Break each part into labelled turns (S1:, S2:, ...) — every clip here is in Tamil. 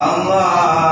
S1: 啊！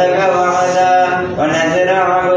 S1: وذكر وعسى ونذر وعسى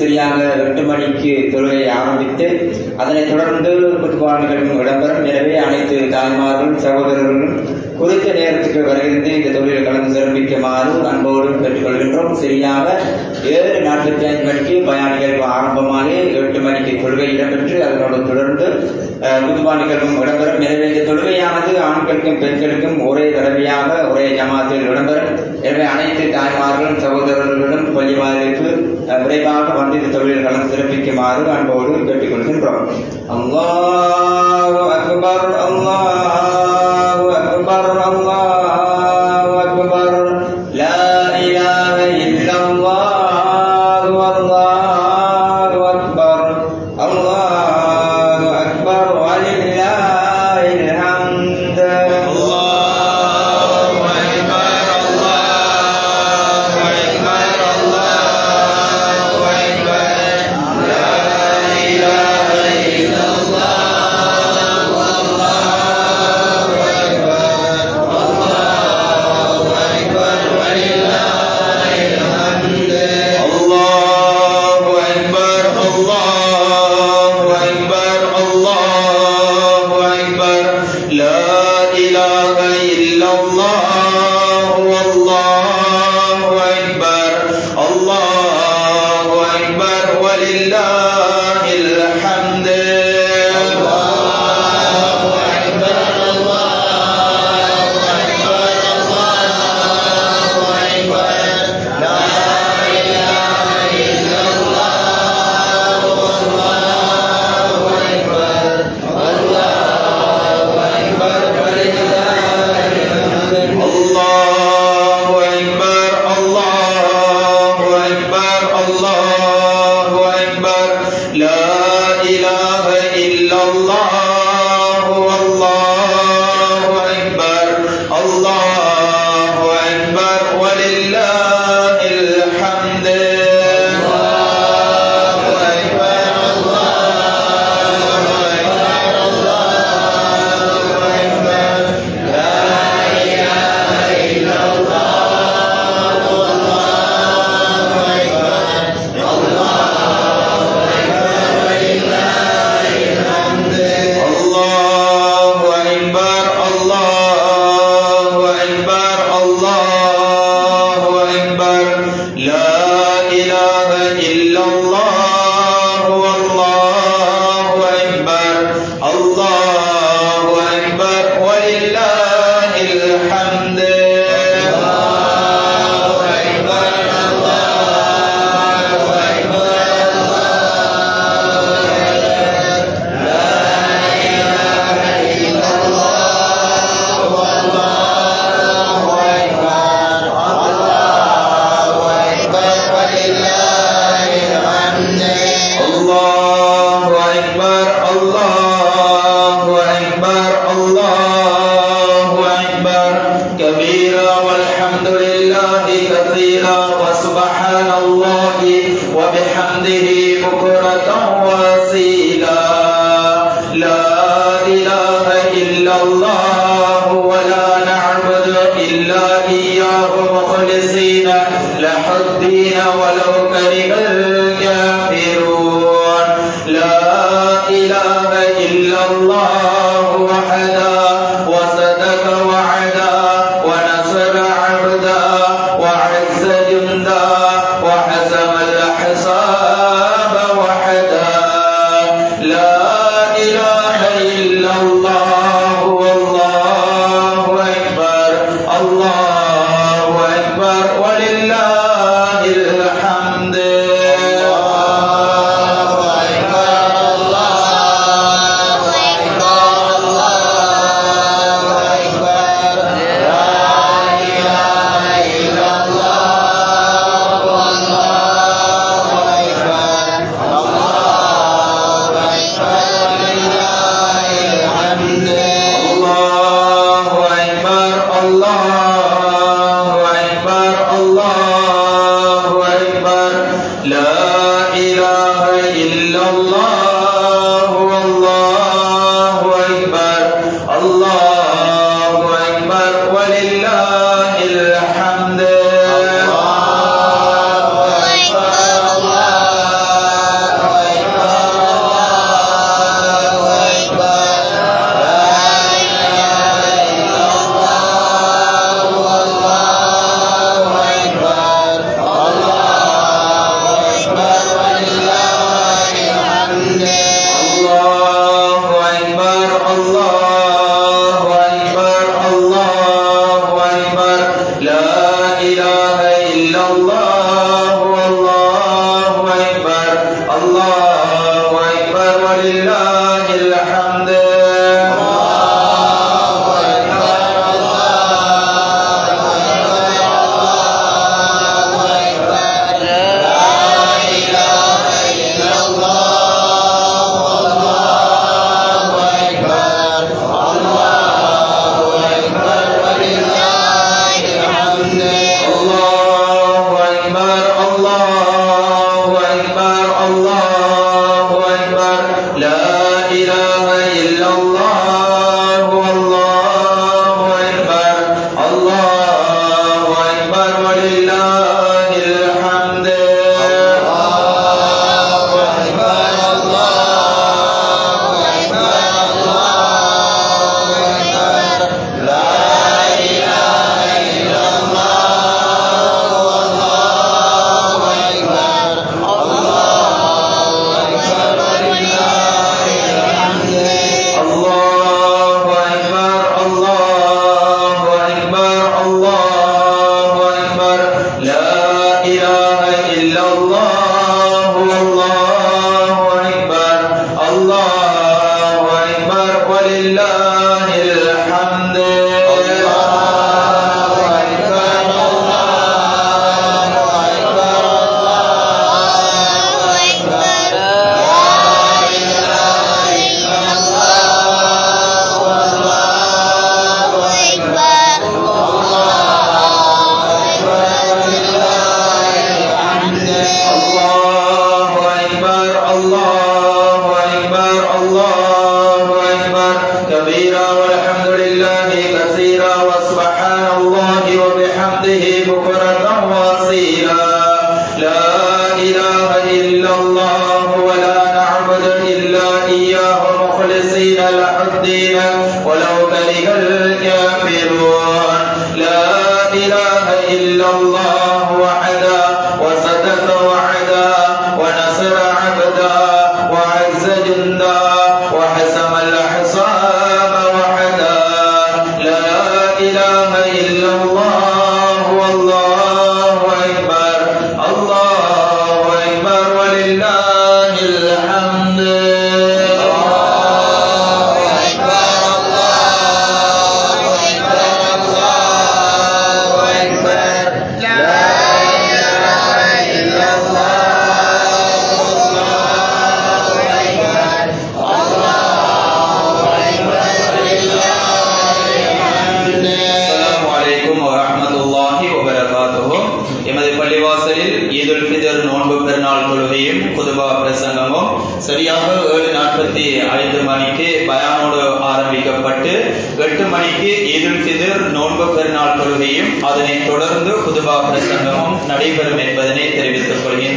S1: சரியாக எட்டு மணிக்கு தொழுகையை ஆரம்பித்து அதனைத் தொடர்ந்து குத்துபா நிகழ்வும் இடம்பெறும். எனவே அனைத்து தாய்மார்களும் சகோதரர்களும் குறித்த நேரத்துக்கு வருகிறது இந்த தொழிலில் கலந்து சிறப்பிக்குமாறு அன்போடு பெற்றுக்கொள்கின்றோம் சரியாக ஏழு நாற்பத்தி ஐந்து மணிக்கு பயான் நிகழ்வு எட்டு மணிக்கு தொழுகை இடம்பெற்று அதனோடு தொடர்ந்து குத்துபா நிகழ்வும் இடம்பெறும். எனவே இந்த தொழுகையானது ஆண்களுக்கும் பெண்களுக்கும் ஒரே தடவையாக ஒரே ஜமாத்தில் இடம்பெறும். எனவே அனைத்து தாய்மார்களும் சகோதரர்களும் பள்ளிவாரிற்கு விரைவாக வந்திரு தொழில்களும் சிறப்பிக்குமாறு அன்போடு கேட்டுக்கொள்கின்றோம். அல்லாஹ் அக்பர் அல்லாஹ்.
S2: Allah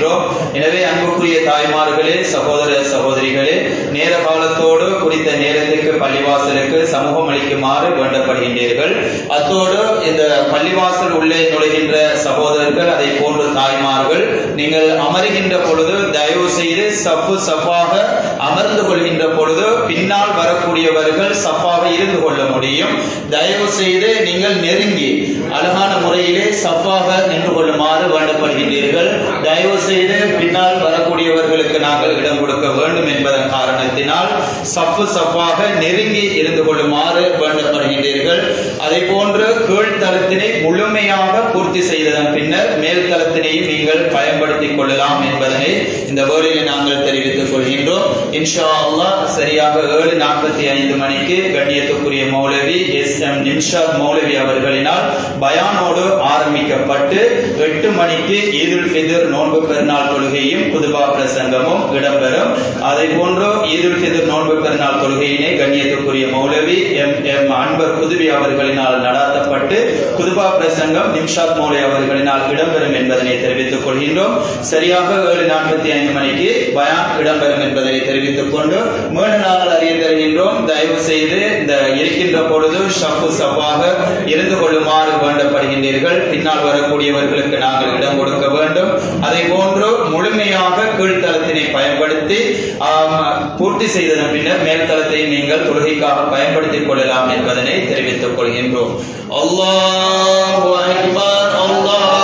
S2: தெரிவித்துக் எனவே அன்புக்குரிய தாய்மார்களே சகோதர சகோதரிகளே நேர காலத்தோடு குறித்த நேரத்துக்கு பள்ளிவாசலுக்கு சமூகம் அளிக்குமாறு வேண்டப்படுகின்றீர்கள். அத்தோடு இந்த பள்ளிவாசல் உள்ளே நுழைகின்ற சகோதரர்கள் அதை போன்ற தாய்மார்கள் நீங்கள் அமருகின்ற பொழுது தயவு செய்து சப்பு சப்பாக அமர்ந்து கொள்கின்ற பொழுது பின்னால் வரக்கூடியவர்கள் சப்பாக இருந்து கொள்ள முடியும். தயவு செய்து நீங்கள் நெருங்கி அழகான முறையிலே சப்பாக நின்று கொள்ளுமாறு வேண்டப்படுகின்றீர்கள். தயவு செய்து பின்னால் வரக்கூடியவர்களுக்கு நாங்கள் இடம் கொடுக்க வேண்டும் என்பதன் காரணத்தினால் சப்பு சப்பாக நெருங்கி இருந்து கொள்ளுமாறு வேண்டப்படுகின்றீர்கள். அதை போன்று கீழ்த்தளத்தினை முழுமையாக பூர்த்தி செய்ததன் பின்னர் மேல்தளத்தினையும் நீங்கள் பயன்படுத்திக் கொள்ளலாம் என்பதனை இந்த வேளையில் நாங்கள் தெரிவித்துக் கொள்கின்றோம். இன்ஷா அல்லா சரியாக ஏழு நாற்பத்தி ஐந்து மணிக்கு கண்ணியத்துக்குரிய மௌலவி எஸ் எம் நிம்ஷாத் மௌலவி அவர்களினால் பயானோடு ஆரம்பிக்கப்பட்டு எட்டு மணிக்கு ஈதுல் ஃபிதர் நோன்பு பெருநாள் தொழுகையும் புதுபா பிரசங்கமும் இடம்பெறும். அதை போன்று ஈதுல் ஃபித்ர் நோன்பு பெருநாள் தொழுகையினை கண்ணியத்துக்குரிய மௌலவி எம் எம் அன்பர் புதுவி அவர்களினால் நடாத்தப்பட்டு புதுபா பிரசங்கம் நிம்ஷாத் மௌலி அவர்களினால் இடம்பெறும் என்பதனை தெரிவித்துக் கொள்கின்றோம். சரியாக ஏழு நாற்பத்தி ஐந்து மணிக்கு பயான் இடம்பெறும் என்பதனை தெரிவித்துக் கொண்டு மீண்டும் நாங்கள் அறிய தருகின்றோம். தயவு செய்து இந்த இருக்கின்ற பொழுது ஷப்பு சப்பாக இருந்து கொள்ளுமாறு வேண்டப்படுகின்றீர்கள். பின்னால் வரக்கூடியவர்களுக்கு நாங்கள் இடம் கொடுக்க வேண்டும். அதே அதை போன்று முழுமையாக கீழ்த்தளத்தினை பயன்படுத்தி பூர்த்தி செய்ததன் பின்னர் மேல்தளத்தை நீங்கள் தொழுகைக்காக பயன்படுத்திக் கொள்ளலாம் என்பதனை தெரிவித்துக் கொள்கின்றோம். அல்லாஹ் அல்லாஹ்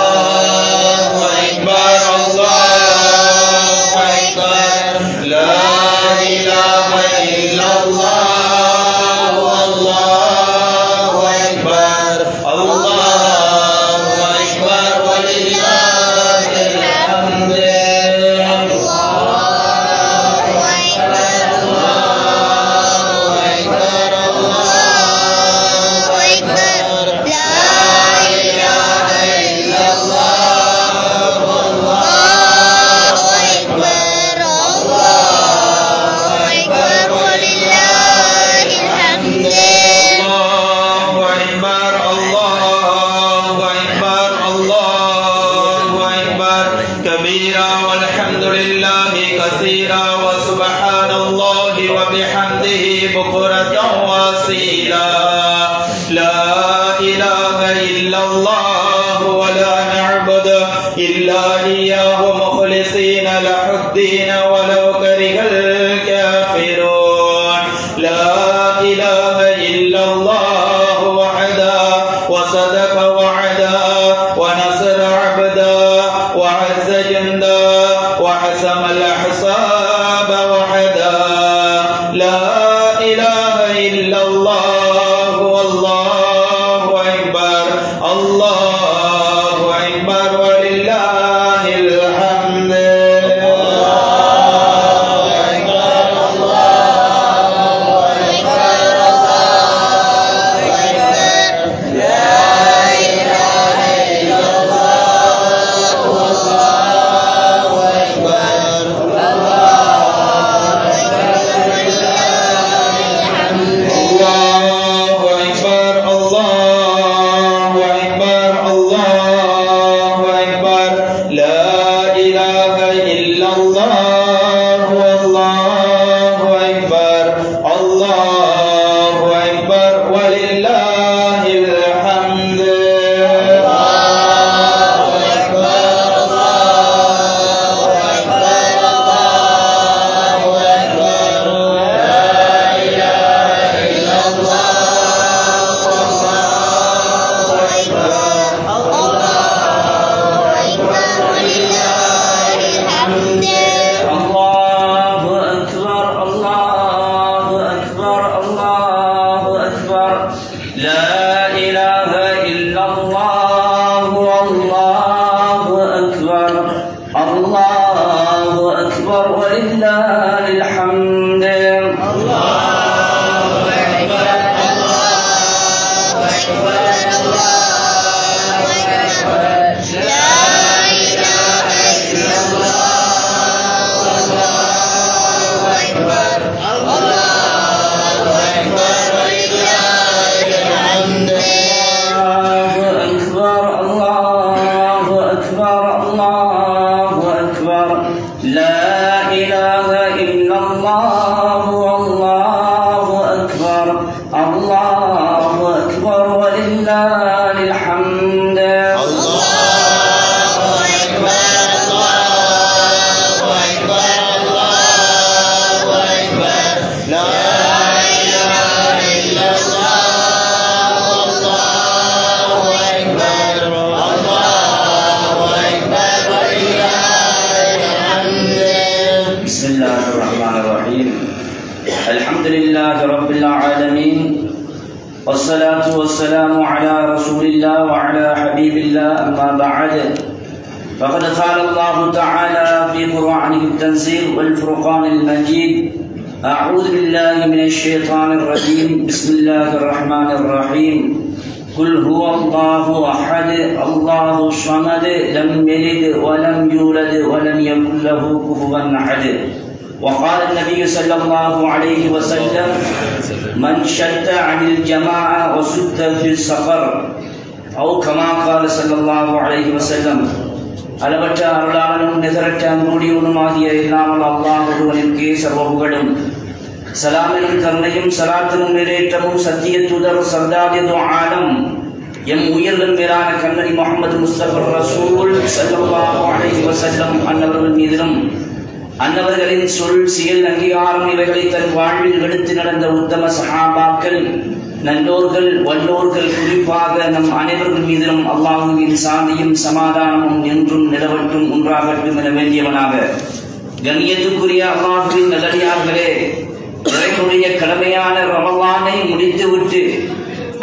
S3: التنزيل والفرقان المجيد. أعوذ بالله من الشيطان الرجيم. بسم الله الرحمن الرحيم. قل هو الله أحد. الله الصمد لم يلد ولم يولد ولم يكن له كفوا أحد. وقال النبي صلى الله عليه وسلم من شد عن الجماعة وسد في السفر. أو كما قال صلى الله عليه وسلم அளவற்ற அருளாளனும் நிகரற்ற அன்புடையவனுமாகிய இல்லாமல் அல்லாஹ் ஒருவனுக்கே சர்வ புகழும் சலாமினும் கருணையும் சலாத்தினும் நிறைவேற்றமும் சத்திய தூதர் சர்தாதிது ஆலம் எம் உயிரிலும் மேலான கண்ணனி முகமது முஸ்தபர் ரசூல் ஸல்லல்லாஹு அலைஹி வஸல்லம் அன்னவர்கள் மீதிலும் அன்னவர்களின் சொல் செயல் அங்கீகாரம் இவைகளை தன் வாழ்வில் எடுத்து நடந்த உத்தம சஹாபாக்கள் நல்லோர்கள் வல்லோர்கள் குறிப்பாக நம் அனைவர்கள் மீதிலும் அல்லாஹுவின் சாந்தியும் சமாதானமும் என்றும் நிலவட்டும் ஒன்றாகட்டும் என வேண்டியவனாக. கண்ணியத்துக்குரிய அல்லாஹுவின் நல்லடியார்களே இறைவனுடைய கடமையான ரமலானை முடித்துவிட்டு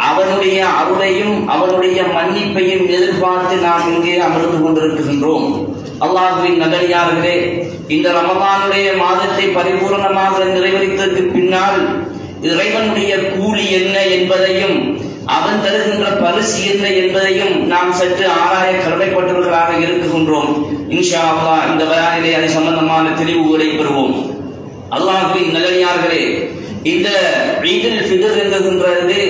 S3: அவனுடைய அருளையும் அவனுடைய மன்னிப்பையும் எதிர்பார்த்து நாம் இங்கே அமர்ந்து கொண்டிருக்கின்றோம். அல்லாஹுவின் நகரியார்களே இந்த ரமதானுடைய மாதத்தை பரிபூர்ணமாக நிறைவேறித்ததற்கு பின்னால் இறைவனுடைய கூலி என்ன என்பதையும் அவன் தருகின்ற பரிசு என்ன என்பதையும் நாம் சற்று ஆராய கடமைப்பட்டவர்களாக இருக்குகின்றோம் இன்ஷா அல்லா இந்த வயானிலே அது சம்பந்தமான தெளிவுகளை பெறுவோம். அல்லாஹுவின் நகரியார்களே இந்த ஈதில் ஃபிதர் என்கின்றது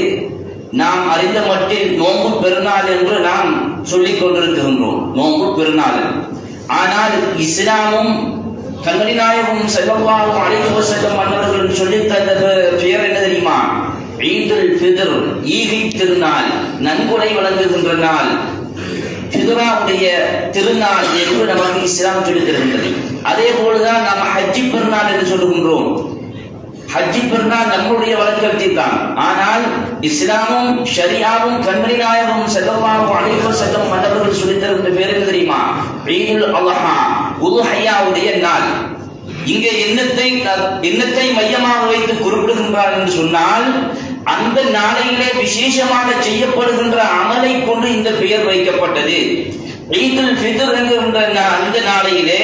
S3: நாம் அறிந்த மட்டில் நோன்பு பெருநாள் என்று நாம் சொல்லிக் கொண்டிருக்கின்றோம். நோன்பு பெருநாள். ஆனால் இஸ்லாமும் கண்மணி நாயகம் செல்லவாகும் அழைப்பு செல்லும் மன்னர்கள் சொல்லி தந்த பெயர் என்ன தெரியுமா? ஈதுல் பிதர் ஈகை திருநாள் நன்கொடை வழங்குகின்ற நாள். பிதுராவுடைய திருநாள் என்று நமக்கு இஸ்லாம் சொல்லித் தருகின்றது. அதே போலதான் நாம் ஹஜ்ஜி பெருநாள் என்று சொல்லுகின்றோம். ஹஜ்ஜி பெருநாள் நம்முடைய வழக்கத்தை தான் ஆனால் இஸ்லாமும் ஷரியாவும் கண்மணி நாயகமும் செல்லவாகும் அழைப்பு செல்லும் மன்னர்கள் சொல்லித் பேர் என்ன தெரியுமா? ஈதுல் அல்ஹா உதுஹையாவுடைய நாள். இங்கே எண்ணத்தை எண்ணத்தை மையமாக வைத்து குறிப்பிடுகின்றார் என்று சொன்னால் அந்த நாளையிலே விசேஷமாக செய்யப்படுகின்ற அமலை கொண்டு இந்த பெயர் வைக்கப்பட்டது. ஈதுல் ஃபித்ர் என்கின்ற அந்த நாளையிலே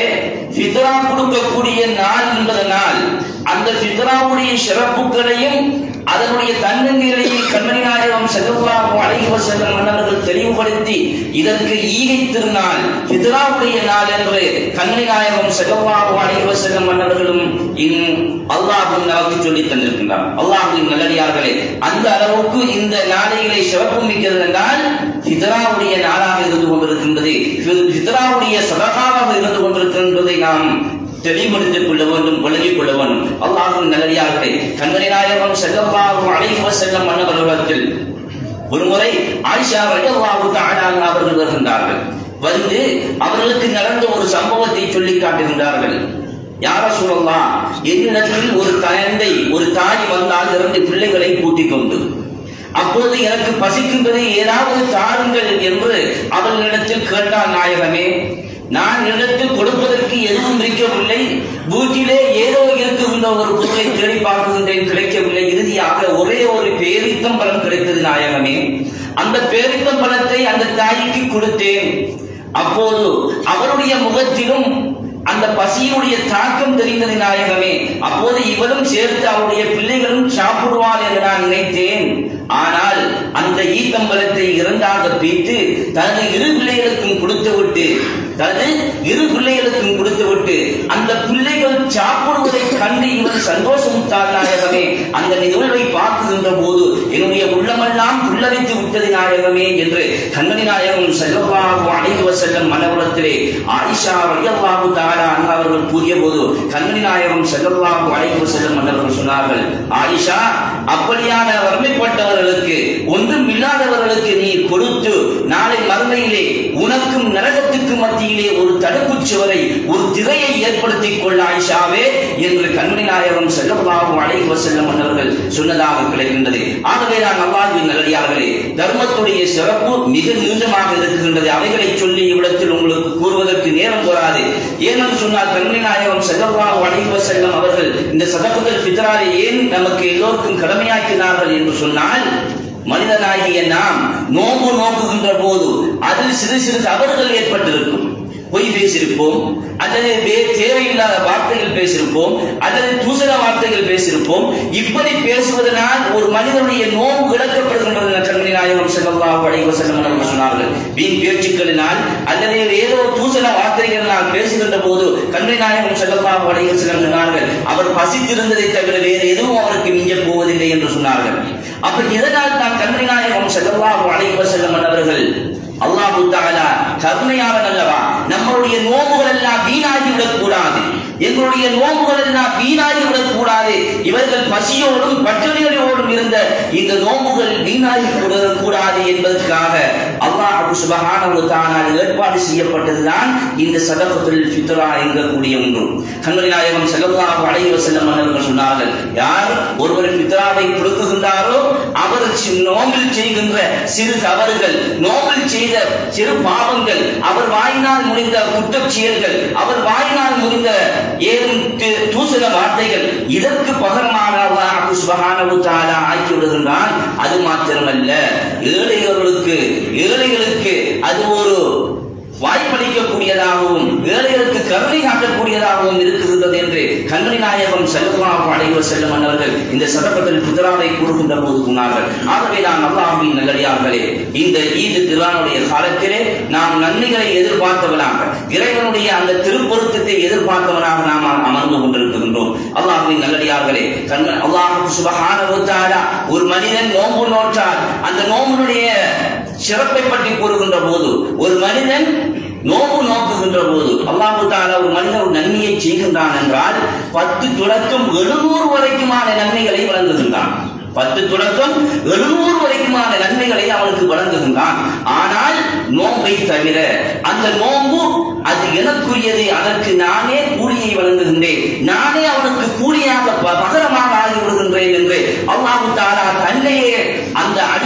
S3: ஃபித்ரா கொடுக்கக்கூடிய நாள் என்பதனால் அந்த ஃபித்ராவுடைய சிறப்புகளையும் அதனுடைய தன்னங்களையும் கண்மணி நாயகம் செல்லவாகும் அழகிவ செல்லும் மன்னர்கள் தெளிவுபடுத்தி இதற்கு ஈகை திருநாள் பிதிராவுடைய நாள் என்று கண்மணி நாயகம் செல்லவாகும் அழகிவ செல்லும் மன்னர்களும் இன் அல்லாஹும் நமக்கு சொல்லி தந்திருக்கின்றார் அல்லாஹுவின் நல்லடியார்களே அந்த அளவுக்கு இந்த நாளைகளை சிறப்பு மிக்கிறது என்றால் ஃபித்ராவுடைய நாளாக இருந்து கொண்டிருக்கின்றது. ஃபித்ராவுடைய சதகாவாக இருந்து கொண்டிருக்கின்றதை நாம் தெளிவுபடுத்திக் கொள்ள வேண்டும் விளங்கிக் கொள்ள வேண்டும். அல்லாஹும் நல்லடியார்களே கண்மணி நாயகம் செல்லவாகும் அழைவ செல்லம் மன்னவர்களிடத்தில் ஒரு முறை ஆயிஷா ரஜவாகு தாயாக அவர்கள் வருகின்றார்கள். வந்து அவர்களுக்கு நடந்த ஒரு சம்பவத்தை சொல்லி காட்டுகின்றார்கள். யார சொல்லலாம் என்னிடத்தில் ஒரு தந்தை ஒரு தாய் வந்தால் இரண்டு பிள்ளைகளை கூட்டிக் கொண்டு. அப்போது எனக்கு பசிக்கின்றது ஏதாவது தாருங்கள் என்று அவர்களிடத்தில் கேட்டார் நாயகமே நான் இடத்தில் கொடுப்பதற்கு எதுவும் இருக்கவில்லை வீட்டிலே ஏதோ இருக்கின்ற ஒரு பொருளை தேடி பார்க்கின்றேன் கிடைக்கவில்லை. இறுதியாக ஒரே ஒரு பேரித்தம் பலம் கிடைத்தது நாயகமே. அந்த பேரித்தம் பலத்தை அந்த தாய்க்கு கொடுத்தேன். அப்போது அவருடைய முகத்திலும் அந்த பசியினுடைய தாக்கம் தெரிந்தது நாயகமே. அப்போது இவரும் சேர்த்து அவருடைய பிள்ளைகளும் சாப்பிடுவார் என்று நான் நினைத்தேன். ஆனால் அந்த ஈத்தம்பலத்தை இரண்டாக பிரித்து தனது இரு பிள்ளைகளுக்கும் கொடுத்து விட்டு தனது இரு பிள்ளைகளுக்கும் கொடுத்து விட்டு அந்த பிள்ளைகள் சாப்பிடுவதை கண்டு இவன் சந்தோஷம் நாயகமே அந்த நிகழ்வை பார்க்குகின்ற போது என்னுடைய உள்ளமெல்லாம் புல்லரித்து விட்டது நாயகமே என்று கண்மணி நாயகம் செல்லவாக அழைத்து செல்லும் மனபுரத்திலே ஆயிஷா ரலியல்லாஹு தாரா அன்ஹா அவர்கள் கூறிய போது கண்மணி நாயகம் செல்லவாக அழைத்து செல்லும் மன்னர்கள் சொன்னார்கள் ஆயிஷா அப்படியான வறுமைப்பட்டவர்களுக்கு ஒன்றும் இல்லாதவர்களுக்கு நீ கொடுத்து நாளை மறுமையிலே உனக்கும் நரகத்துக்கு மத்தியிலே ஒரு தடுப்பு சுவரை ஒரு திரையை ஏற்படுத்திக் கொள்ள ஆயிஷாவே என்று கண்மணி நாயகம் செல்லவாக அழைத்து செல்லும் மன்னர்கள் சொன்னதாக கிடைக்கின்றது ஆகவே நான் அல்லாஹ்வின் நல்லடியார்களே தர்மத்துடைய சிறப்பு மிக நீண்டமாக இருக்கின்றது. அவைகளை சொல்லி இவ்விடத்தில் உங்களுக்கு கூறுவதற்கு நேரம் போராது ஏனென்று சொன்னால் கண்மணி நாயகம் செல்லவாக அழைத்து செல்லும் அவர்கள் இந்த சதப்புகள் பித்ராரை ஏன் நமக்கு எல்லோருக்கும் கடமையாக்கினார்கள் என்று சொன்னால் மனிதனாகிய நாம் நோம்பு நோக்குகின்ற போது அதில் சிறு சிறு தவறுகள் ஏற்பட்டிருக்கும். பொய் பேசியிருப்போம் அல்லது தேவையில்லாத வார்த்தைகள் பேசியிருப்போம் அல்லது தூசண வார்த்தைகள் பேசியிருப்போம். இப்படி பேசுவதனால் ஒரு மனிதனுடைய நோம்பு இழக்கப்படுகின்றது என கண்மணி நாயகம் ஸல்லல்லாஹு படைவ செல்லம் அவர்கள் சொன்னார்கள். வீண் பேச்சுக்களினால் அல்லது ஏதோ தூசண வார்த்தைகளினால் பேசுகின்ற போது கண்மணி நாயகம் ஸல்லல்லாஹு படைவ செல்லம் சொன்னார்கள் அவர் பசித்திருந்ததை தவிர வேறு எதுவும் அவருக்கு மிஞ்ச போவதில்லை என்று சொன்னார்கள். அப்ப எதனால் தான் கண்மணி நாயகம் ஸல்லல்லாஹு படைவ செல்லம் அவர்கள் அல்லாஹு தஆலா கருணையாளன் அல்லவா? நம்மளுடைய நோம்புகள் எல்லாம் வீணாகி விடக்கூடாது. எங்களுடைய நோம்புகள் நாம் வீணாகிவிடக் விடக்கூடாது இவர்கள் பசியோடும் பட்டினியோடும் இருந்த இந்த நோம்புகள் வீணாகி கூடாது என்பதற்காக அல்லாஹ் சுபஹானஹு தஆலா ஏற்பாடு செய்யப்பட்டதுதான் இந்த சதகத்துல் ஃபித்ரா என்கக்கூடிய ஒன்று. கண்மணி நாயகம் ஸல்லல்லாஹு அலைஹி வஸல்லம் அவர்கள் சொன்னார்கள் யார் ஒருவர் ஃபித்ராவை கொடுக்குகின்றாரோ அவர் நோம்பில் செய்கின்ற சிறு தவறுகள் நோம்பில் செய்த சிறு பாவங்கள் அவர் வாயினால் முடிந்த குற்றச் செயல்கள் அவர் வாயினால் முடிந்த ஏதும் தி- வார்த்தைகள் இதற்கு பகரமாக அல்லாஹு சுப்ஹானஹு தஆலா ஆக்கி விடுகின்றான். அது மாத்திரமல்ல. ஏழைகளுக்கு ஏழைகளுக்கு அது ஒரு வாய்ப்பளிக்கக்கூடியதாகவும் ஏழைகளுக்கு கருணை காட்டக்கூடியதாகவும் இருக்கின்றது என்று கண்மணி நாயகம் செல்லமாக அடைவர் செல்லும் மன்னர்கள் இந்த சந்தர்ப்பத்தில் புத்தராவை கூறுகின்ற போது சொன்னார்கள் ஆகவே நாம் அல்லாஹின் நல்லடியார்களே இந்த ஈது திருவானுடைய காலத்திலே நாம் நன்மைகளை எதிர்பார்த்தவனாக இறைவனுடைய அந்த திருப்பொருத்தத்தை எதிர்பார்த்தவனாக நாம் அமர்ந்து கொண்டிருக்கின்றோம். அல்லாஹின் நல்லடியார்களே கண்மன் அல்லாஹ் சுபகான ஒரு மனிதன் நோன்பு நோற்றால் அந்த நோம்பினுடைய சிறப்பை பற்றி கூறுகின்ற போது ஒரு மனிதன் நோம்பு நோக்குகின்ற போது அல்லாஹு தாலா ஒரு மனிதன் ஒரு நன்மையை செய்கின்றான் என்றால் பத்து தொடக்கம் எழுநூறு வரைக்குமான நன்மைகளை வழங்குகின்றான். பத்து தொடக்கம் எழுநூறு வரைக்குமான நன்மைகளை அவனுக்கு வழங்குகின்றான். ஆனால் நோம்பை தவிர அந்த நோம்பு அது எனக்குரியது அதற்கு நானே கூலியை வழங்குகின்றேன். நானே அவனுக்கு கூலியாக பகரமாக ஆகிவிடுகின்றேன் என்று அல்லாஹு தாலா தன்னையே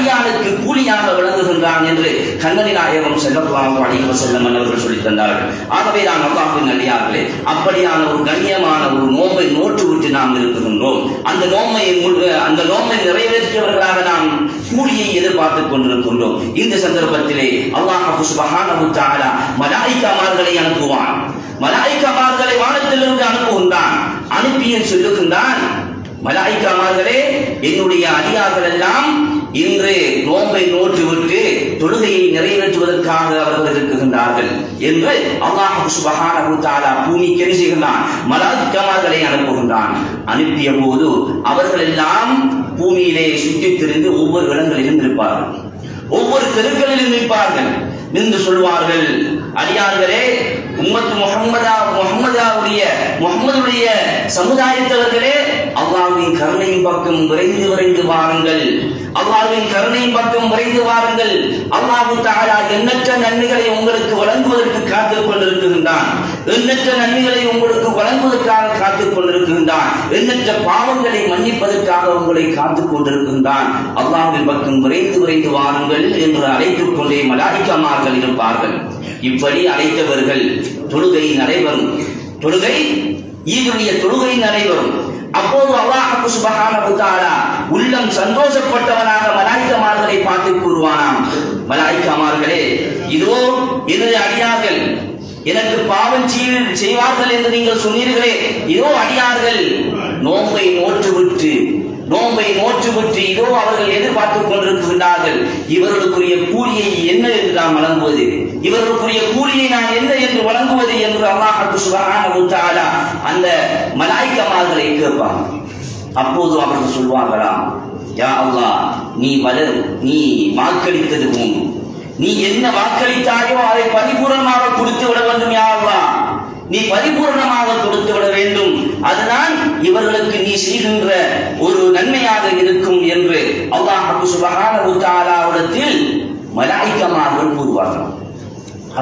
S3: அடியானுக்கு கூலியாக விளங்குகின்றான் என்று கண்ணனி நாயகம் செல்லலாம் அழைப்பு செல்லம் அவர்கள் சொல்லித் தந்தார்கள். ஆகவே நான் அல்லாஹின் அடியார்களே அப்படியான ஒரு கண்ணியமான ஒரு நோம்பை நோற்று விட்டு நாம் இருக்குகின்றோம் அந்த நோம்பை முழு- அந்த நோம்பை நிறைவேற்றியவர்களாக நாம் கூலியை எதிர்பார்த்துக் கொண்டிருக்கின்றோம். இந்த சந்தர்ப்பத்திலே அல்லாஹ் சுபஹானஹு தஆலா மலாயிக்காமார்களை அனுப்புவான். மலாயிக்காமார்களை வானத்திலிருந்து அனுப்புகின்றான். அனுப்பியும் சொல்லுகின்றான் மலாய்க்காமார்களே என்னுடைய அடியார்கள் எல்லாம் இன்று நோன்பை நோற்று விட்டு தொழுகையை நிறைவேற்றுவதற்காக அவர்கள் இருக்குகின்றார்கள் என்று அல்லாஹ் சுபஹானஹு தஆலா பூமிக்கு என்ன செய்கின்றான்? மலாய்க்காமார்களை அனுப்புகின்றான். அனுப்பிய போது அவர்கள் எல்லாம் பூமியிலே சுற்றித் திரிந்து ஒவ்வொரு இடங்களிலும் இருப்பார்கள் ஒவ்வொரு தெருக்களிலும் நிற்பார்கள். நின்று சொல்வார்கள் அடியார்களே உம்மத் முகம்மதா முகம்மதாவுடைய முகம்மதுடைய சமுதாயத்தவர்களே அல்லாவின் கருணையின் பக்கம் விரைந்து விரைந்து வாருங்கள். அல்லாவின் கருணையின் பக்கம் விரைந்து வாருங்கள். அல்லாஹு தாரா எண்ணற்ற நன்மைகளை உங்களுக்கு வழங்குவதற்கு காத்துக் கொண்டிருக்கின்றான். எண்ணற்ற நன்மைகளை உங்களுக்கு வழங்குவதற்காக காத்துக் கொண்டிருக்கின்றான். எண்ணற்ற பாவங்களை மன்னிப்பதற்காக உங்களை காத்துக் கொண்டிருக்கின்றான். அல்லாவின் பக்கம் விரைந்து விரைந்து வாருங்கள் என்று அழைத்துக் கொண்டே மலாய்க்கமார்கள் இருப்பார்கள். இப்படி அழைத்தவர்கள் தொழுகை நடைபெறும். தொழுகை ஈதுடைய தொழுகை நடைபெறும். அப்போது அல்லாஹு சுபஹானஹு தஆலா உள்ளம் சந்தோஷப்பட்டவனாக மலாய்க்கமார்களை பார்த்து கூறுவானாம். மலாய்க்கமார்களே இதோ எனது அடியார்கள். எனக்கு பாவம் செய்வார்கள் என்று நீங்கள் சொன்னீர்களே. இதோ அடியார்கள் நோம்பை நோற்று நோம்பை நோன்பை நோன்பை நோற்றுவிட்டு இதோ அவர்கள் எதிர்பார்த்துக் கொண்டிருக்கின்றார்கள். இவர்களுக்குரிய கூலியை என்ன என்று நாம் வழங்குவது? இவர்களுக்குரிய கூலியை நான் என்ன என்று வழங்குவது என்று அல்லாஹ் சுபஹானஹு அந்த மலாய்க்கமார்களை கேட்பாங்க அப்போது அவர்கள் சொல்வார்களாம் யா அல்லா நீ வளர் நீ வாக்களித்தது போன்று நீ என்ன வாக்களித்தாயோ அதை பரிபூர்ணமாக கொடுத்து விட வேண்டும் யா அல்லா நீ பரிபூர்ணமாக கொடுத்து விட வேண்டும். அதுதான் இவர்களுக்கு நீ செய்கின்ற ஒரு நன்மையாக இருக்கும் என்று அல்லாஹ் சுபகானத்தில் தஆலாவிடத்தில் மலாய்க்கமார்கள் கூறுவார்கள்.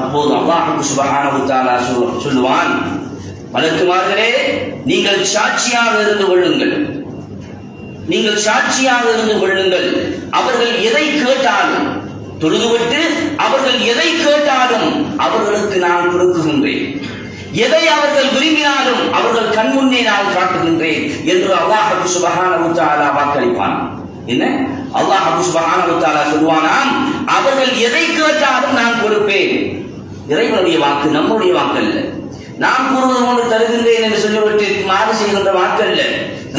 S3: அப்போது அல்லாஹ் சுபகான சொல்லுவான் மலக்குமார்களே நீங்கள் சாட்சியாக இருந்து கொள்ளுங்கள். நீங்கள் சாட்சியாக இருந்து கொள்ளுங்கள். அவர்கள் எதை கேட்டாலும் தொழுதுவிட்டு அவர்கள் எதை கேட்டாலும் அவர்களுக்கு நான் கொடுக்குகின்றேன். எதை அவர்கள் விரும்பினாலும் அவர்கள் கண்முன்னே நான் காட்டுகின்றேன் என்று அல்லாஹ் சுபஹானஹு தஆலா வாக்களிப்பான். என்ன? அல்லாஹ் சுபஹானஹு தஆலா சொல்வானாம் அவர்கள் எதை கேட்டாலும் நான் கொடுப்பேன். இறைவனுடைய வாக்கு நம்முடைய வாக்கு அல்ல நாம் கூறுவது ஒன்று தருகின்றேன் என்று சொல்லிவிட்டு மாறு செய்கின்ற வாக்கு அல்ல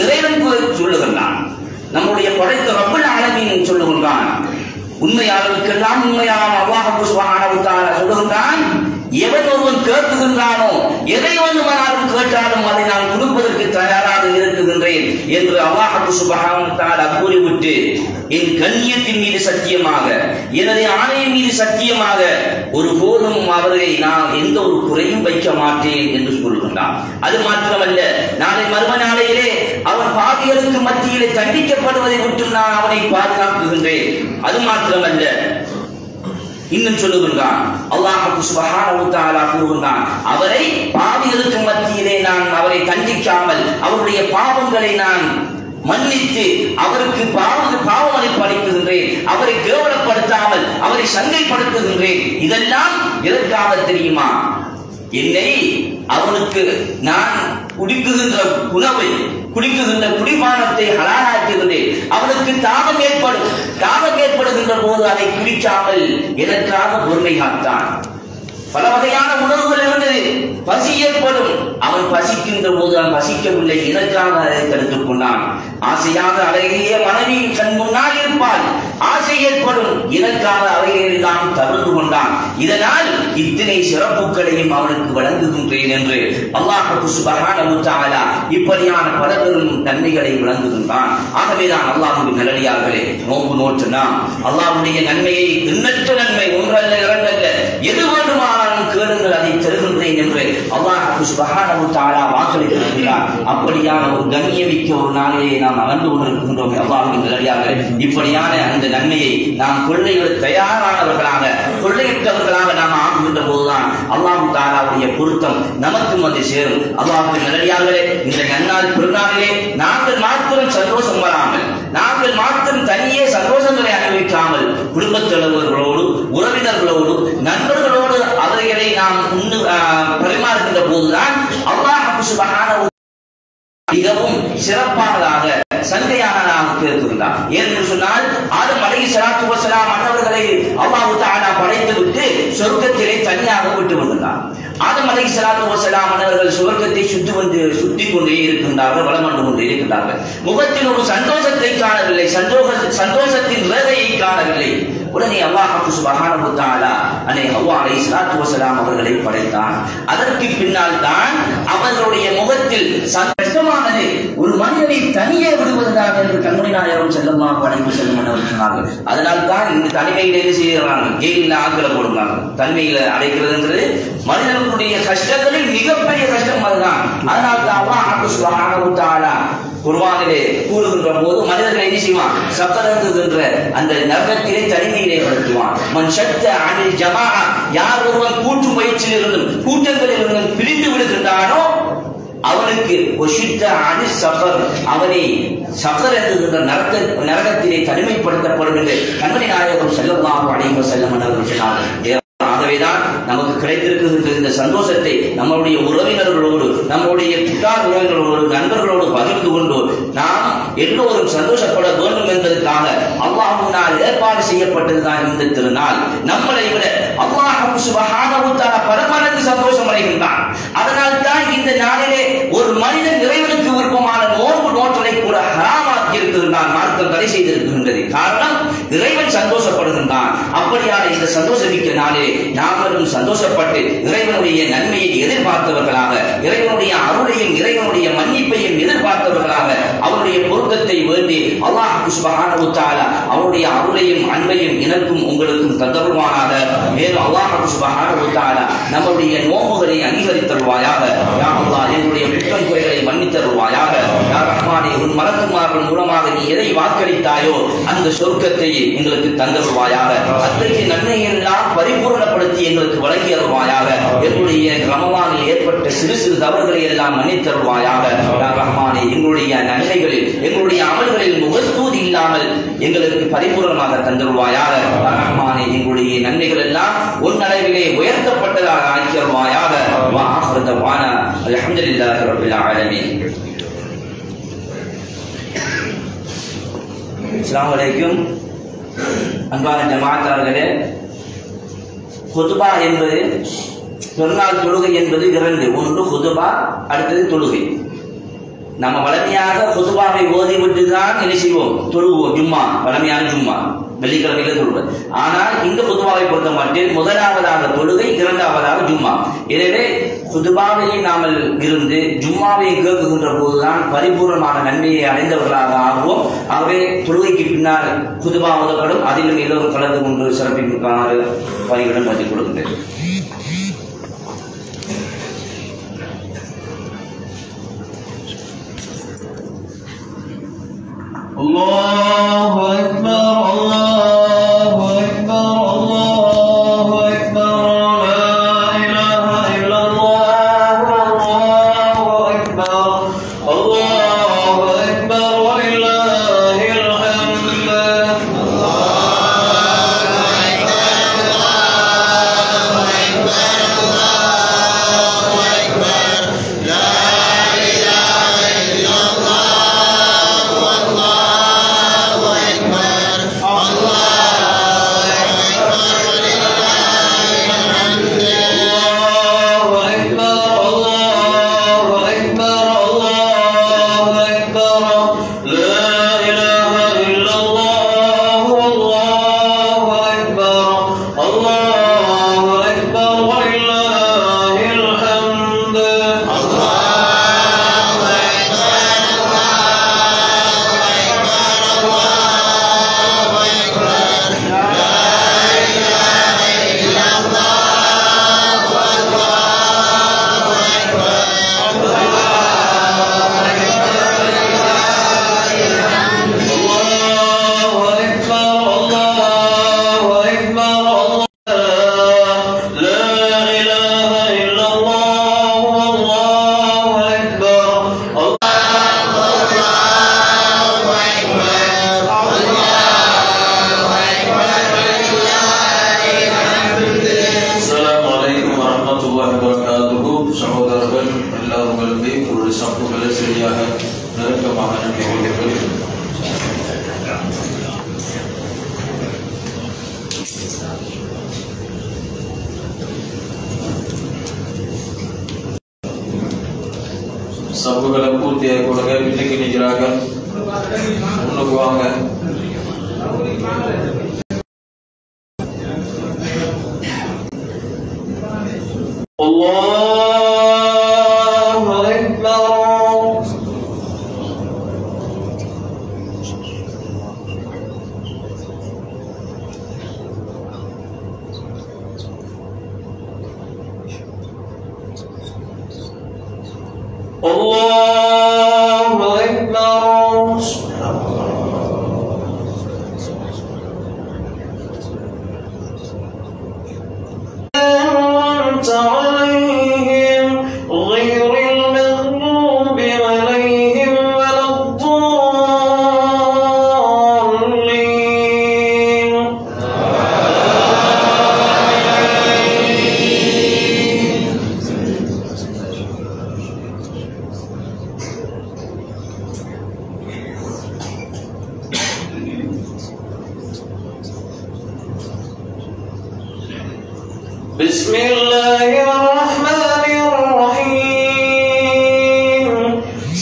S3: இறைவன் சொல்லுகின்றான். நம்முடைய படைத்த ரப்பல் ஆலமீன் சொல்லுகின்றான். உண்மையாளருக்கெல்லாம் உண்மையான அல்லாஹ் சுப்ஹானஹு தஆலா சொல்லுகின்றான் எவன் ஒருவன் கேட்குகின்றானோ எதை வேண்டுமானாலும் கேட்டாலும் அதை நான் கொடுப்பதற்கு தயாராக இருக்குகின்றேன் என்று அல்லாஹு சுபகாமத்தால் தஆலா கூறிவிட்டு என் கண்ணியத்தின் மீது சத்தியமாக எனது ஆணையின் மீது சத்தியமாக ஒரு போதும் அவரை நான் எந்த ஒரு குறையும் வைக்க மாட்டேன் என்று சொல்கின்றான். அது மாத்திரமல்ல நாளை மர்ம நாளையிலே அவன் பாவிகளுக்கு மத்தியிலே தண்டிக்கப்படுவதை விட்டு நான் அவனை பாதுகாக்குகின்றேன். அது மாத்திரமல்ல இன்னும் சொல்லுகின்றான். அல்லாஹ் சுபஹானஹு தஆலா கூறுகின்றான். அவரை பாவிகளுக்கு மத்தியிலே நான் அவரை தண்டிக்காமல் அவருடைய பாவங்களை நான் மன்னித்து அவருக்கு பாவது பாவமளிப்பு அளிக்குகின்றேன் அவரை கேவலப்படுத்தாமல் அவரை சங்கைப்படுத்துகின்றேன். இதெல்லாம் எதற்காக தெரியுமா? என்னை அவனுக்கு நான் குடிக்குகின்ற உணவை குடிக்குகின்ற குடிபானத்தை ஹலாலாக்குகிறது அவனுக்கு தாகம் ஏற்படும் தாகம் ஏற்படுகின்ற போது அதை குடிக்காமல் எதற்காக பொறுமை காத்தான்? பல வகையான உணவுகள் இருந்தது. பசி ஏற்படும். அவன் பசிக்கின்ற போது அவன் பசிக்கவில்லை. எனக்காக அதை தடுத்துக் கொண்டான்? ஆசையாக அழகிய மனைவி கண் முன்னால் இருப்பாள். ஆசை ஏற்படும். எனக்காக அவைகளை தான் தவிர்த்து கொண்டான். இதனால் இத்தனை சிறப்புகளையும் அவனுக்கு வழங்குகின்றேன் என்று அல்லாஹ் சுபஹானஹு தஆலா இப்படியான பல பெரும் நன்மைகளை வழங்குகின்றான். ஆகவேதான் அல்லாஹ்வின் நல்லடியார்களே நோம்பு நோற்று நாம் அல்லாஹுடைய நன்மையை எண்ணற்ற நன்மை ஒன்றல்ல இரண்டல்ல எது வேண்டுமானாலும் கேளுங்கள் அதை தருகின்றேன் என்று அல்லாஹ் சுபஹானஹு தஆலா வாக்களித்திருக்கிறார். அப்படியான ஒரு கண்ணியமிக்க ஒரு நாளிலே நாம் அமர்ந்து கொண்டிருக்கின்றோம் அல்லாஹ்வின் நிலையாக இப்படியான அந்த நன்மையை நாம் கொள்ளையிட தயாரானவர்களாக கொள்ளையிட்டவர்களாக நாம் ஆகுகின்ற போதுதான் அல்லாஹு தாலாவுடைய பொருத்தம் நமக்கும் வந்து சேரும். அல்லாஹுக்கு நல்லடியார்களே இந்த நன்னாள் பெருநாளிலே நாங்கள் மாத்திரம் சந்தோஷம் வராமல் நாங்கள் மாத்திரம் தனியே சந்தோஷங்களை அனுபவிக்காமல் குடும்பத்தலைவர்களோடு உறவினர்களோடு நண்பர்களோடு அவர்களை நாம் உண்டு பரிமாறுகின்ற போதுதான் அல்லாஹ் சுபகான மிகவும் சிறப்பானதாக சந்தையானதாக இருக்கின்றார் ஏனென்று சொன்னால் ஆதம் அலை சலாத்து வசலாம் மன்னவர்களை அல்லாஹு தாலா படைத்து விட்டு சொர்க்கத்திலே தனியாக விட்டு வந்தார் ஆதம் அலை சலாத்து வசலாம் மன்னவர்கள் சொர்க்கத்தை சுத்தி வந்து சுத்தி கொண்டே இருக்கின்றார்கள் வளம் வந்து கொண்டே இருக்கின்றார்கள். முகத்தில் ஒரு சந்தோஷத்தை காணவில்லை சந்தோஷ சந்தோஷத்தின் ரேகையை காணவில்லை. உடனே அல்லாஹ் சுபஹானஹு தஆலா அவ்வா அலை சலாத்து வசலாம் அவர்களை படைத்தான். அதற்கு பின்னால் தான் அவர்களுடைய முகத்தில் சந்த- ஒரு மனிதனை தனியே விடுவதுதான் என்று கண்மணி நாயகம் செல்லமாக படைப்பு செல்லும் என்று சொன்னார்கள். அதனால் தான் இந்த தனிமையில் என்ன செய்கிறார்கள்? ஜெயிலில் ஆக்கில போடுறாங்க தனிமையில் அடைக்கிறதுன்றது மனிதனுடைய கஷ்டங்களில் மிகப்பெரிய கஷ்டம் அதுதான். அதனால் தான் அல்லாஹ் சுபகான தஆலா குர்வானிலே கூறுகின்ற போது மனிதர்கள் என்ன செய்வான்? சக்கரங்குகின்ற அந்த நரகத்திலே தனிமையிலே படுத்துவான். மண் சத்த அணில் ஜமா யார் ஒருவன் கூட்டு முயற்சியில் இருந்தும் கூட்டங்களில் இருந்தும் பிரிந்து விடுகின்றானோ அவனுக்கு ஒஷித்த அணி சஃபர் அவனை சஃபர் என்கின்ற நரக நரகத்திலே தனிமைப்படுத்தப்படும் என்று கண்மணி நாயகம் செல்லமாக அழைவ செல்லம் என்று சொன்னார் ஆகவேதான் நமக்கு கிடைத்திருக்கின்ற இந்த சந்தோஷத்தை நம்முடைய உறவினர்களோடு நம்முடைய புத்தார் உறவினர்களோடு நண்பர்களோடு பகிர்ந்து கொண்டு நாம் எல்லோரும் சந்தோஷப்பட வேண்டும் என்பதற்காக அல்லாஹினால் ஏற்பாடு செய்யப்பட்டதுதான் இந்த திருநாள். நம்மளை விட அல்லாஹ் சுபஹானஹு தஆலா பல மடங்கு சந்தோஷம் அடைகின்றான். அதனால் தான் இந்த நாளிலே ஒரு மனிதன் இறைவனுக்கு விருப்பமான நோன்பு நோற்றலை கூட ஹராமாக்கி ஆக்கியிருக்கின்றான் மார்க்கம் தடை செய்திருக்கின்றது. காரணம் இறைவன் சந்தோஷப்படுகின்றான். அப்படியான இந்த சந்தோஷமிக்க நாளே நாங்களும் சந்தோஷப்பட்டு இறைவனுடைய நன்மையை எதிர்பார்த்தவர்களாக இறைவனுடைய அருளையும் இறைவனுடைய மன்னிப்பையும் எதிர்பார்த்தவர்களாக அவருடைய பொருத்தத்தை வேண்டி அல்லாஹ் சுபஹானஹு அவருடைய அருளையும் அன்பையும் எனக்கும் உங்களுக்கும் தந்தருவானாக மேலும் அல்லாஹ் சுபஹானஹு தஆலா நம்முடைய நோம்புகளை அங்கீகரித்தருவாயாக யா அல்லாஹ் எங்களுடைய குற்றம் குறைகளை மன்னித்தருவாயாக யா ரஹ்மானே உன் மலக்குமார்கள் மூலமாக நீ எதை வாக்களித்தாயோ அந்த சொர்க்கத்தை எங்களுக்கு தந்தருவாயாக அத்தகைய நன்மையை எல்லாம் பரிபூர்ணப்படுத்தி எங்களுக்கு வழங்கி அருள்வாயாக. எங்களுடைய ரமவானில் ஏற்பட்ட சிறு சிறு தவறுகளை எல்லாம் மன்னித்தருள்வாயாக. ரஹ்மானே எங்களுடைய நன்மைகளில் எங்களுடைய அமல்களில் முகஸ்தூதி இல்லாமல் எங்களுக்கு பரிபூர்ணமாக தந்தருவாயாக ரஹ்மானே எங்களுடைய நன்மைகள் எல்லாம் உன்னளவிலே உயர்த்தப்பட்டதாக ஆக்கியருவாயாக வா ஆஹிரு தவானா அல்ஹம்துலில்லாஹி ஆலமீன். இஸ்லாம் அலைக்கும் அன்பான ஜமாத்தார்களே ஹுதுபா என்பது பெருநாள் தொழுகை என்பது இரண்டு. ஒன்று ஹுதுபா அடுத்தது தொழுகை. நம்ம வளமையாக ஹுதுபாவை ஓதிவிட்டு தான் என்ன செய்வோம்? தொழுவோம் ஜும்மா வளமையான ஜும்மா. வெள்ளிக்கிழமையில தொழுவது ஆனால் இந்த குதுபாவை பொறுத்த மட்டும் முதலாவதாக தொழுகை இரண்டாவதாக ஜும்மா. எனவே குதுபாவையை நாமல் இருந்து ஜும்மாவை கேட்குகின்ற போதுதான் பரிபூர்ணமான நன்மையை அடைந்தவர்களாக ஆகுவோம். ஆகவே தொழுகைக்கு பின்னால் குதுபா ஓதப்படும் அதிலும் எல்லோரும் கலந்து கொண்டு சிறப்பிக்குமாறு பணிகளும் வச்சு கொடுக்கின்றேன்.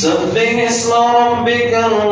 S4: Something is long become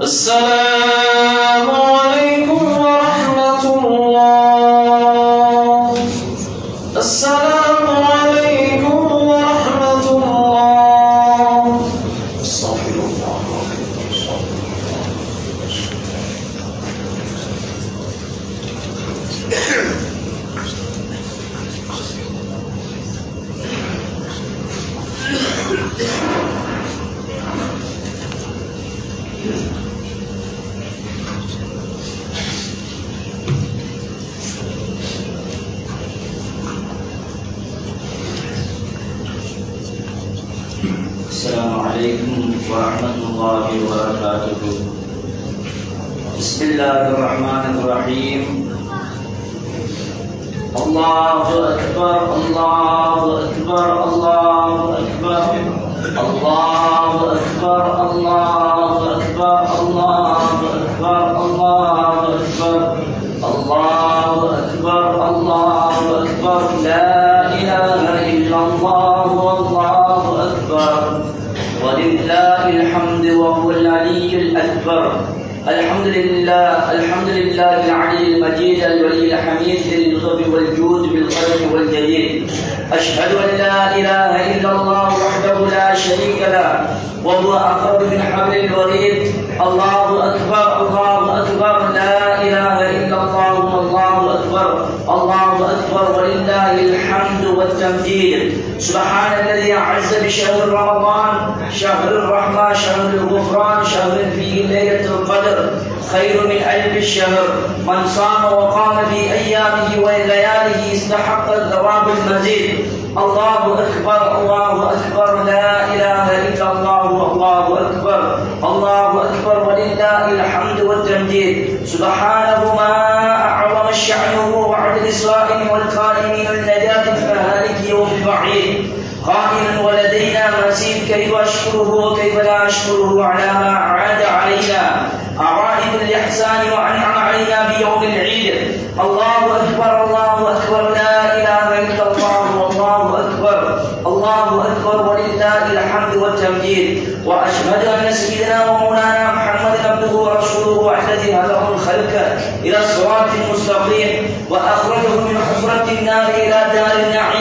S4: السلام أكبر الله أكبر الله
S5: أكبر الله أكبر الله أكبر الله أكبر الله أكبر.
S3: لا إله إلا الله والله أكبر. ولله الحمد وهو العلي الأكبر. الحمد لله الحمد لله العلي المجيد الولي الحميد للغضب والجود بالقدر والجليل. أشهد أن لا إله إلا الله وحده لا شريك له وهو أقرب من حبل الوريد. الله أكبر الله أكبر. لا إله إلا الله والله أكبر. الله أكبر ولله الحمد. والتمجيد سبحان الذي أعز بشهر رمضان شهر الرحمة شهر الغفران شهر فيه ليلة القدر. خير من ألف الشهر من صام وقام في أيامه ولياله استحق الثواب المزيد. الله أكبر الله أكبر لا إله إلا الله الله أكبر الله أكبر ولله الحمد والتمجيد. سبحانه ما أعظم شأنه وعدل الصائم والقائمين قائلا ولدينا مزيد كيف أشكره وكيف لا أشكره؟ على ما أعاد علينا أعائد الإحسان وأنعم علينا بيوم العيد. الله أكبر الله أكبر لا إله إلا الله والله أكبر الله أكبر ولله الحمد والتمجيد وأشهد أن سيدنا ومولانا محمد عبده ورسوله الذي هداه الخلق إلى الصراط المستقيم. وأخرجه من حفرة النار إلى دار النعيم.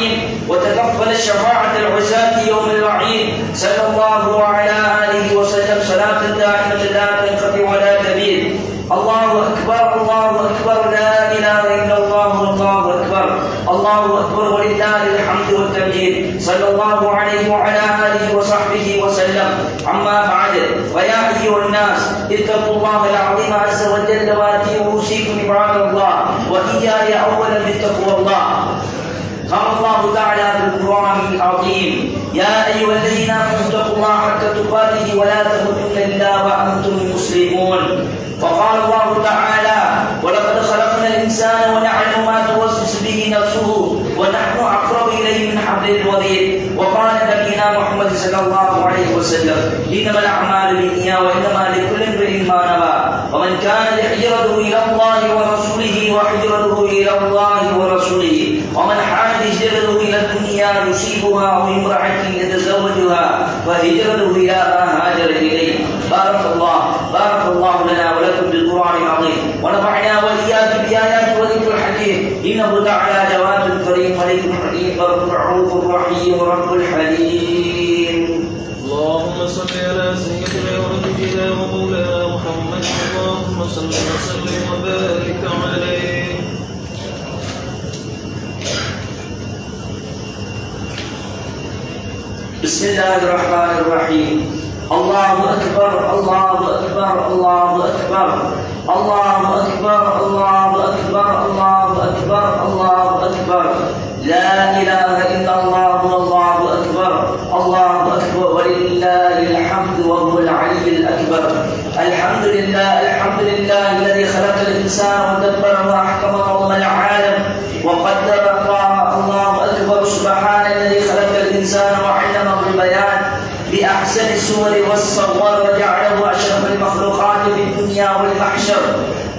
S3: وتكفل الشفاعة العزاة يوم الوعيد. صلى الله على آله وسلم صلاة دائمة لا تنقطع ولا تبيد الله أكبر الله أكبر لا إله إلا الله الله أكبر الله أكبر ولله الحمد والتمجيد صلى الله عليه وعلى آله وصحبه وسلم أما بعد فيا أيها الناس اتقوا الله العظيم عز وجل وآتيه أوصيكم عباد الله وإياي أولا بتقوى الله قال الله تعالى في العظيم. يا أيها الذين آمنوا اتقوا الله حق تقاته ولا تموتن بسم الله الرحمن الرحيم. الله أكبر الله أكبر الله أكبر. الله أكبر الله أكبر الله أكبر الله أكبر. لا إله إلا الله والله أكبر. الله أكبر ولله الحمد وهو العلي الأكبر. الحمد لله الحمد لله الذي خلق الإنسان ودبر وأحكم نظم العالم. وقدر الله الله أكبر سبحان الذي خلق الإنسان وعلمه البيان بأحسن الصور والصور وجعله أشرف المخلوقات في الدنيا والمحشر.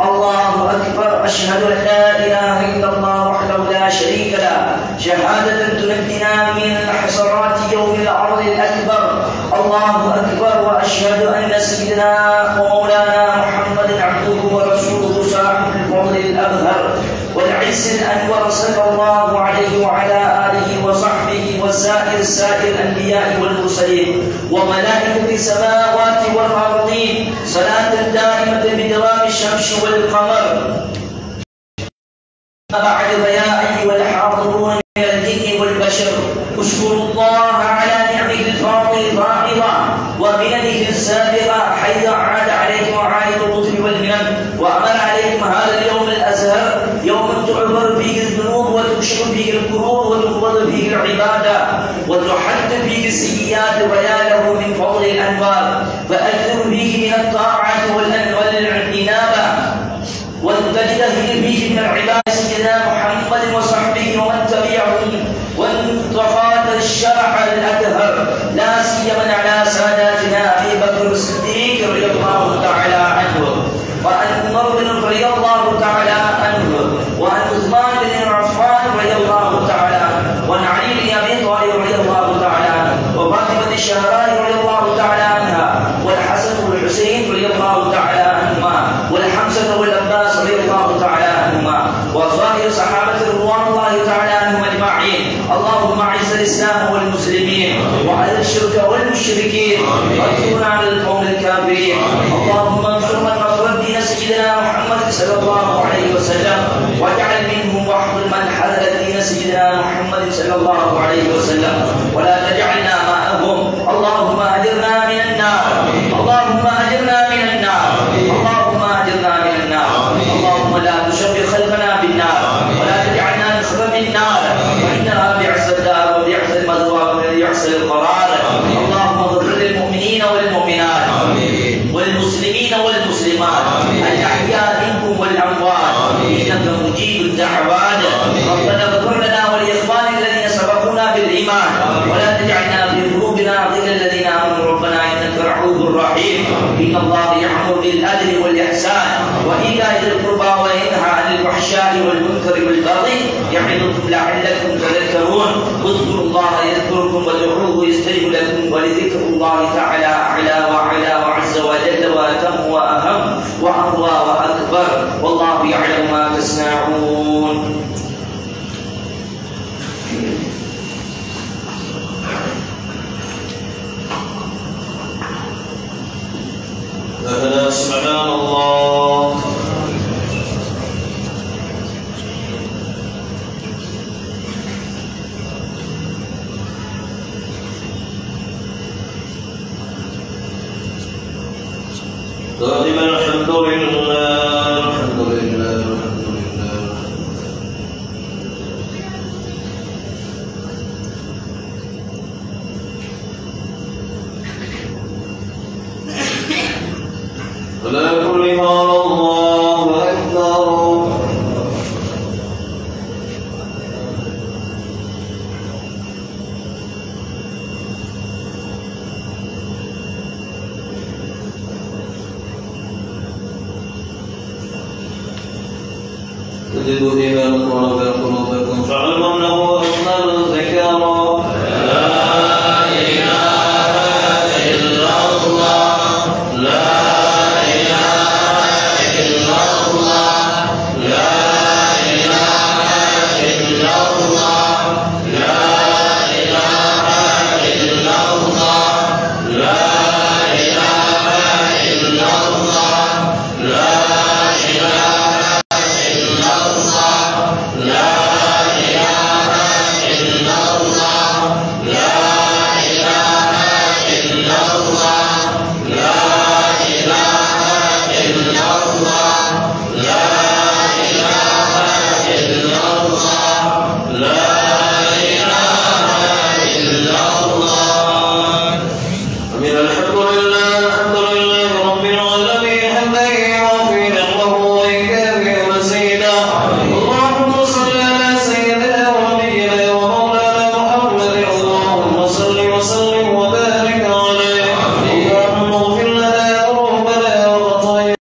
S3: الله أكبر. أشهد أن لا إله إلا الله وحده لا شريك له. شهادة تنجينا من حسرات يوم الأرض الأكبر. الله أكبر. وأشهد أن سيدنا ومولانا محمد عبده ورسوله صاحب الفضل الأبهر والعز الأنور صلى الله عليه وعلى آله وصحبه وسائر سائر الأنبياء والمرسلين. وملائكة السماوات والأرضين صلاة دائمة بدوام الشمس والقمر. بعد فيا أيها الحاضرون من الجن والبشر اشكروا الله على نعمه الفاضل الفائضة ومننه السابقة حيث أعاد عليكم وعائد اللطف والمنن. وأمر عليكم هذا اليوم الأزهر يوم تعبر فيه الذنوب وتكشف فيه الكروب وتقبض فيه العبادة وتحد فيه السيئات ويا له الطاعة والإنابة والتجدد به من العبادة سيدنا محمد وسلم واجعل منهم واحفظ من حلل الدين سيدنا محمد صلى الله عليه وسلم. ولا تجعلنا